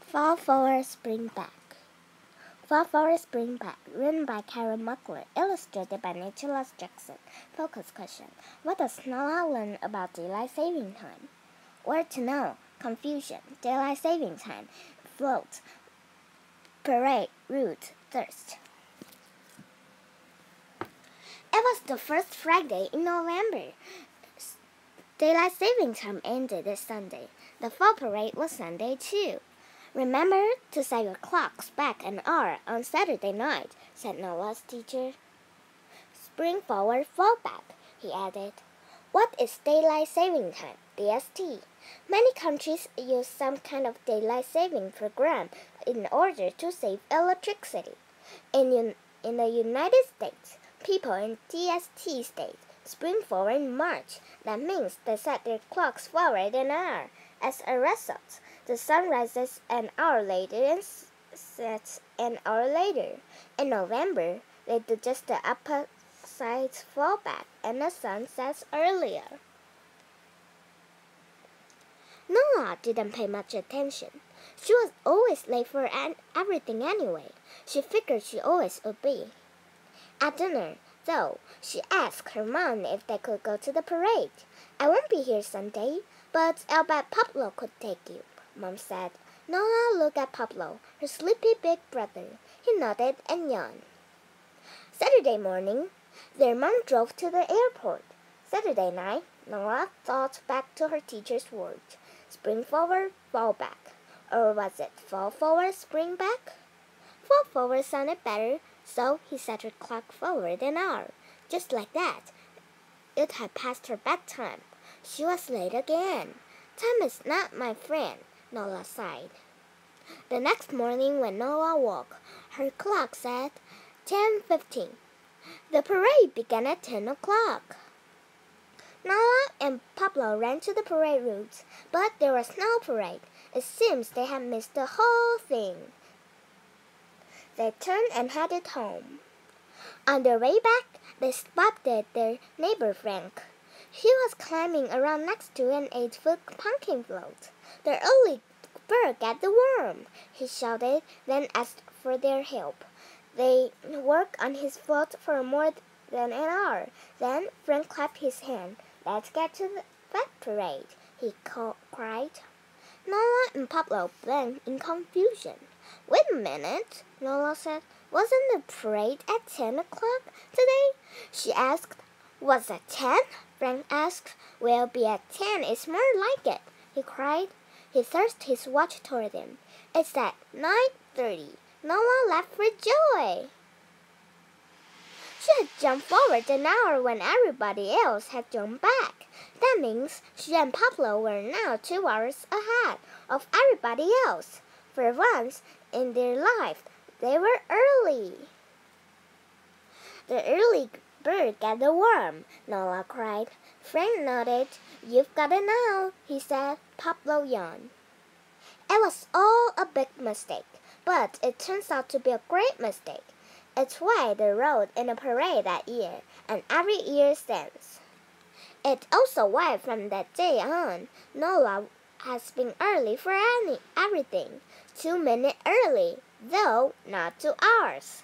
Fall Forward Spring Back. Fall Forward Spring Back, written by Karen Muckler, illustrated by Nicholas Jackson. Focus question What does Noah learn about daylight saving time? Where to know? Confusion. Daylight saving time. Float. Parade. Route. Thirst. It was the first Friday in November. Daylight saving time ended this Sunday. The fall parade was Sunday too. Remember to set your clocks back an hour on Saturday night, said Noah's teacher. Spring forward, fall back, he added. What is daylight saving time? DST. Many countries use some kind of daylight saving program in order to save electricity. In, in the United States, people in DST states spring forward in March. That means they set their clocks forward an hour. As a result, the sun rises an hour later and sets an hour later. In November, they do just the opposite fallback and the sun sets earlier. Noah didn't pay much attention. She was always late for an everything anyway. She figured she always would be. At dinner, though, she asked her mom if they could go to the parade. I won't be here Sunday, but I'll bet Pablo could take you. Mom said. Noah looked at Pablo, her sleepy big brother. He nodded and yawned. Saturday morning, their mom drove to the airport. Saturday night, Noah thought back to her teacher's words. Spring forward, fall back. Or was it fall forward, spring back? Fall forward sounded better, so he set her clock forward an hour. Just like that. It had passed her bedtime. She was late again. Time is not my friend. Nola sighed. The next morning when Nola woke, her clock said 10.15. The parade began at 10 o'clock. Nola and Pablo ran to the parade route, but there was no parade. It seems they had missed the whole thing. They turned and headed home. On their way back, they spotted their neighbor Frank. He was climbing around next to an eight-foot pumpkin float. The early bird got the worm, he shouted, then asked for their help. They worked on his float for more than an hour. Then Frank clapped his hand. Let's get to the parade, he cried. Noah and Pablo blinked in confusion. Wait a minute, Noah said. Wasn't the parade at ten o'clock today? She asked. Was at ten? Frank asked. We'll be at ten. It's more like it, he cried. He thrust his watch toward him. It's at nine thirty. Noah laughed for joy. She had jumped forward an hour when everybody else had jumped back. That means she and Pablo were now two hours ahead of everybody else. For once in their life, they were early. The early bird got the worm, Noah cried. Frank nodded. You've got it now, he said. Pablo yawned. It was all a big mistake, but it turns out to be a great mistake. It's why they rode in a parade that year, and every year since. It's also why from that day on, Noah has been early for any, everything. Two minutes early, though not two hours.